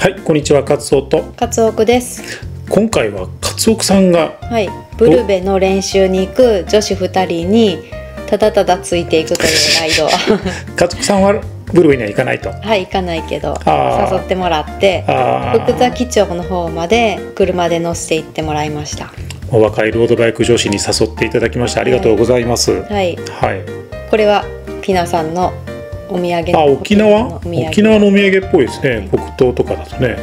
はい、こんにちは、カツオと。カツオクです。今回はカツオクさんが。はい、ブルベの練習に行く女子二人にただただついていくというライド。カツオクさんはブルベには行かないと。はい、行かないけど誘ってもらって福崎町の方まで車で乗せて行ってもらいました。お若いロードバイク女子に誘っていただきまして、ありがとうございます。はい。はい、これはピナさんのお土産あ、沖縄？沖縄のお土産っぽいですね。北東とかだとね。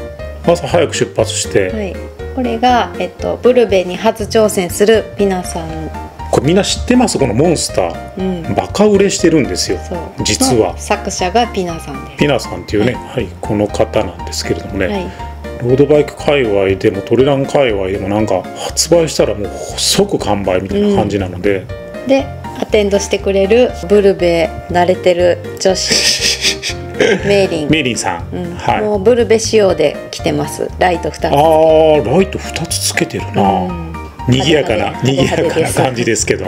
朝早く出発して。はい、これが、えっと、ブルベに初挑戦するピナさん、これみんな知ってます、このモンスター。うん、バカ売れしてるんですよ。実はの作者がピナさんです。ピナさんっていうね、はい、この方なんですけれどもね。はいロードバイク界隈でもトレラン界隈でもなんか発売したらもう即完売みたいな感じなので、でアテンドしてくれるブルベ慣れてる女子。メイリン、メイリンさん、うん。はい。もうブルベ仕様で来てます。ライト2つあーライト2つつけてるな、うん。賑やかな賑やかな感じですけど。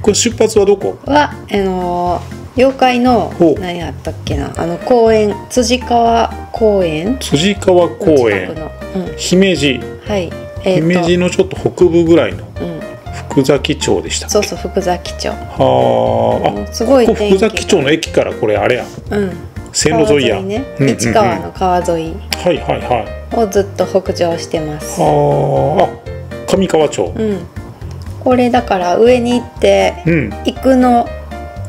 これ出発はどこ？はあのー妖怪の何やったっけな？あの公園。辻川公園？辻川公園。うん、姫路。はい。え姫路ーのちょっと北部ぐらいの。と、うん、福崎町でしたそうそう福崎町。はあ。あすごいここ福崎町の駅からこれあれやうん。線路沿いや。川ね。うんうんうん。市川の川沿い。はいはいはい。をずっと北上してます。あ。ーあ上川町。うん。これだから上に行ってうん。行くの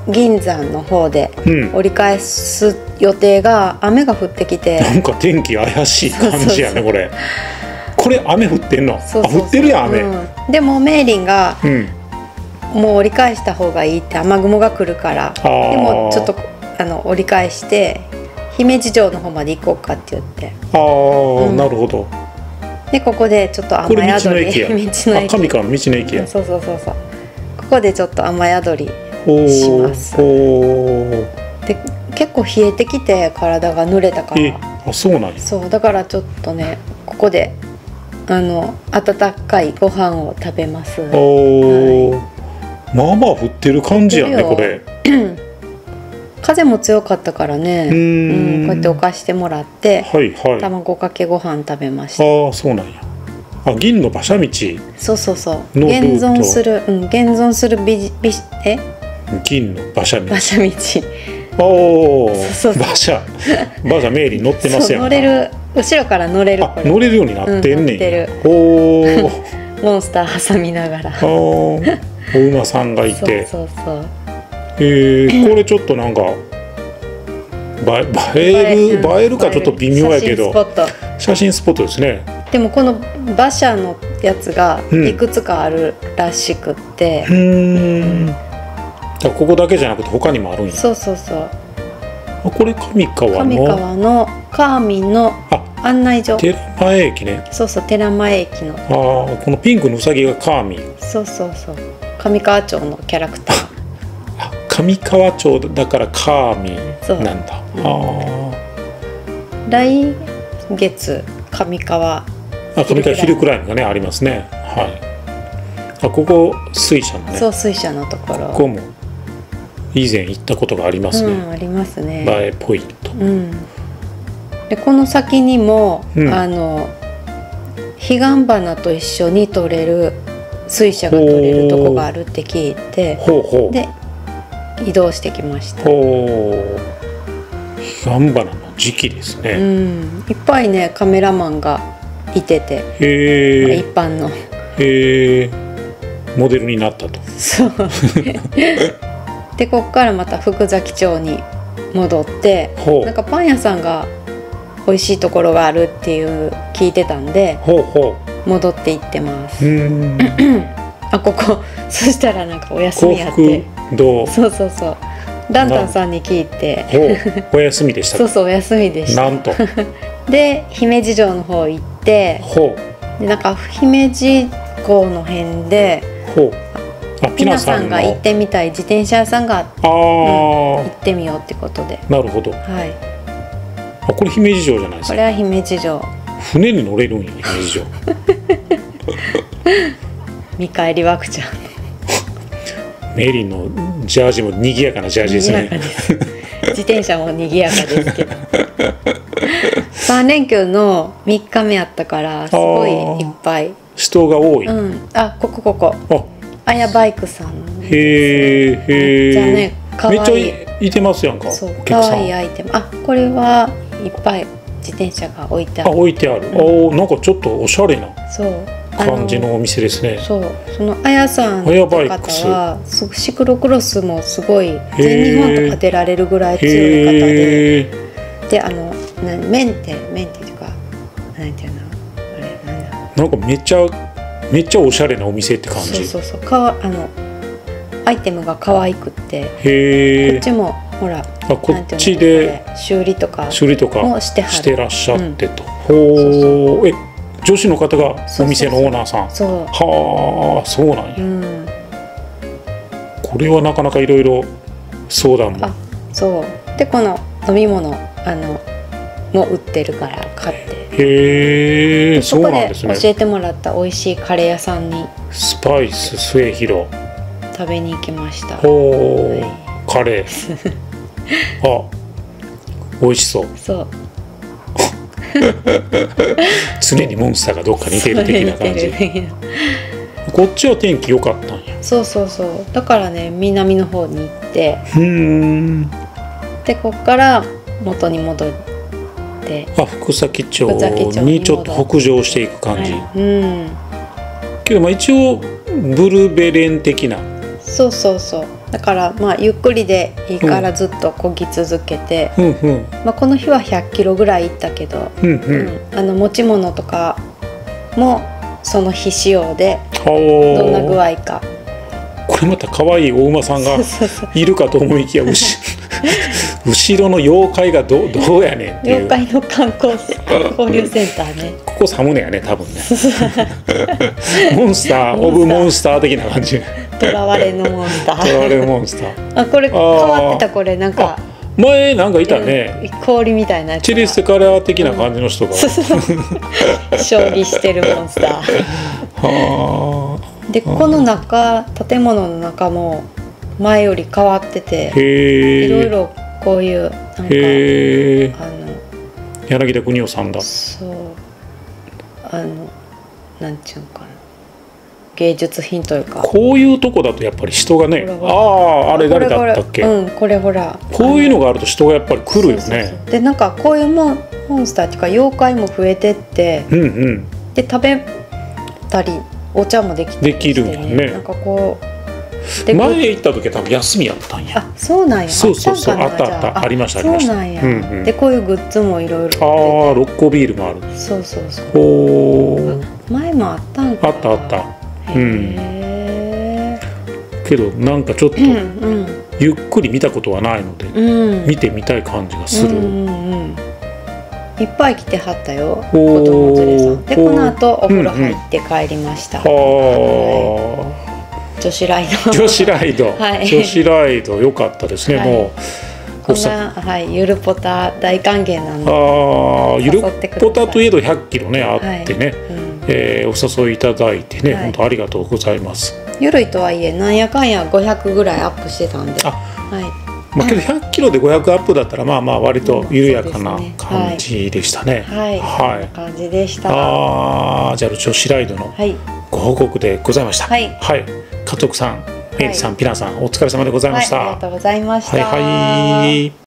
銀山の方でうん。折り返す予定が雨が降ってきて。なんか天気怪しい感じやねこれ。これ雨降ってんの？そうそうそう。あ降ってるやん雨。うん、うんでもメイリンがもう折り返した方がいいって雨雲が来るからでもちょっとあの折り返して姫路城の方まで行こうかって言って。ああ、うん。なるほど。でここでちょっと雨宿り。道の駅や。道の駅。あ上川の道の駅や。うんそうそうそうそう。ここでちょっと雨宿りおします。で結構冷えてきて体が濡れたかえらあそうなんや。そうだからちょっとねここであの温かいご飯を食べます。おー。まあまあ降ってる感じやねこれ。る 風も強かったからね。うーん。こうやってお貸してもらってはいはい。あ卵かけご飯食べました。あそうなんや。あ銀の馬車道。そうそうそう。現ト。存する、うん、現存するビジビジえ？銀の馬車道。馬車道。おお馬車。馬車メイリー乗ってますやん。乗れる後ろから乗れるあ乗れるようになってんねんや、うんおおモンスター挟みながら。お馬さんがいて。そうそうえー、これちょっとなんか映える映える。かちょっと微妙やけど。写真スポット。写真スポットですね。でもこの馬車のやつがうん。いくつかあるらしくって。う、ーん。あここだけじゃなくて他にもあるんや。そうそうそう。あこれ上川上の川のカーミンのあ案内所。寺前駅ね。そうそう寺前駅の。あーこのピンクのうさぎがカーミンそうそうそう。上川町のキャラクター。あ上川町だからカーミンなんだ。う。んあ来月上川。ーあ上川ヒルクライムがねありますね。はい。あここ水車のね。そう水車のところ。ここも以前行ったことがありますね、うんありますね。映えポイント。うん。でこの先にも、うん。あの彼岸花と一緒に取れる水車が取れるとこがあるって聞いてほうほう。で移動してきました、彼岸花の時期ですうね、ん、いっぱいねカメラマンがいてて、まあ一般の。へえモデルになったと。そう でこっからまた福崎町に戻ってなんかパン屋さんが美味しいところがあるっていう聞いてたんでほうほ戻って行ってます。あここ。そしたらなんかお休幸みやって。そうそうそう。ランタンさんに聞いて。お休みでした。そうそうお休みでした。なんと。で姫路城の方行ってほう。でなんか姫路港の辺でほう。あピさんが行ってみたい自転車屋さんがあってああ、行ってみようってことで。なるほど。はい。あこれ姫路城じゃないですか。これは姫路城。船に乗れるんや姫路城。見返りワクちゃんメリーのジャージも賑やかなジャージですね。自転車も賑やかですけど。3連休の3日目やったからすごいいっぱい。人が多い、うん。あここここああやバイクさんへえへえじゃあねかわい。いめっちゃいいてますやんかそうお客さん。かわいいアイテム。あこれはいっぱい自転車が置いてあある置いてある、おーなんかちょっとおしゃれなそう。あ感じのお店ですね。そうそのあやさんあやの方バイクス。はすシクロクロスもすごい全日本とか出られるぐらい強い方で。へえであのなメンテメンテっていうかなんていうのあれなんだ。なんかめっちゃめっちゃおしゃれなお店って感じ？そうそうそう。かわあのアイテムが可愛くって。こへえ。っちもほらあこっちで修理とか修理とかもしてらっしゃってと、ほうえ女子の方がお店のオーナーさん？そはあそうなんや、ううん。これはなかなかいろいろ相談も。あそう。でこの飲み物あのも売ってるから買って。へえそこで教えてもらった美味しいカレー屋さんに。スパイス末広。食べに行きました。ほう、はい。カレー。あ美味しそう。そう。常にモンスターがどっか似てる的な感じ。こっちは天気良かったんや。そうそうそう。だからね南の方に行って。うーん。でこっから元に戻ってあ福崎町福崎町ににちょっと北上していく感じ、はい。うん。けどまあ一応ブルベレン的な。そうそうそう。だからまあゆっくりでいいからずっと漕ぎ続けて、うんうん。まあ、この日は100キロぐらい行ったけど、うんううん。んあの持ち物とかもその日仕様ではあ。どんな具合か。これまた可愛いお馬さんがいるかと思いきや後後ろの妖怪がどどうやねんっていう。妖怪の観光交流センターね。ここサムネやね多分ね。モンスターオブモンスター的な感じ。囚われのモンスタ取らーれるモンスター。あこれ変わってたこれなんか。前なんかいたね。うん。氷みたいなチリステカラー的な感じの人が、将棋してるモンスター。はでこの中建物の中も前より変わっててあへえいろいろこういうなんかへえあの柳田邦夫さんだ。そう。あのなんちゅうんかな。芸術品というか。こういうとこだとやっぱり人がねあああれ誰だったっけ？うんこれほら。こういうのがあると人がやっぱり来るよね。でなんかこういうモンモンスターっていうか妖怪も増えてってうんうん。で食べたりお茶もできたりして、できるんやね。なんかこうで前行った時は多分休みやったんや。あそうなんや。そうそうそうあったあったありましたありました。そうなんや、うんうん。でこういうグッズもいろいろああ六甲ビールもある。そうそうそう。ほう前もあったんかあったあった。うん。へけどなんかちょっとえうん。ゆっくり見たことはないのでうん。うん見てみたい感じがする、うんうんうん。いっぱい来てはったよ子供連れさん。でこの後お風呂入って帰りました、は女子ライド。あ女子ライド、はい。女子ライド。良かったですね、はい。もうこんな、はい、ゆるポタ大歓迎なのああゆるポタといえど100キロねあってね、うん。えーお誘いいただいてね、はい。本当ありがとうございます。ゆるいとはいえなんやかんや500ぐらいアップしてたんで。あはい。まあけど100キロで500アップだったらまあまあ割と緩やかな感じでしたね、はい、はい。こんな感じでした。はああじゃあ女子ライドのい。ご報告でございました。はい加藤さんメイリーさん、ピナさんお疲れ様でございまはい、した、ありがとうございました。はいはい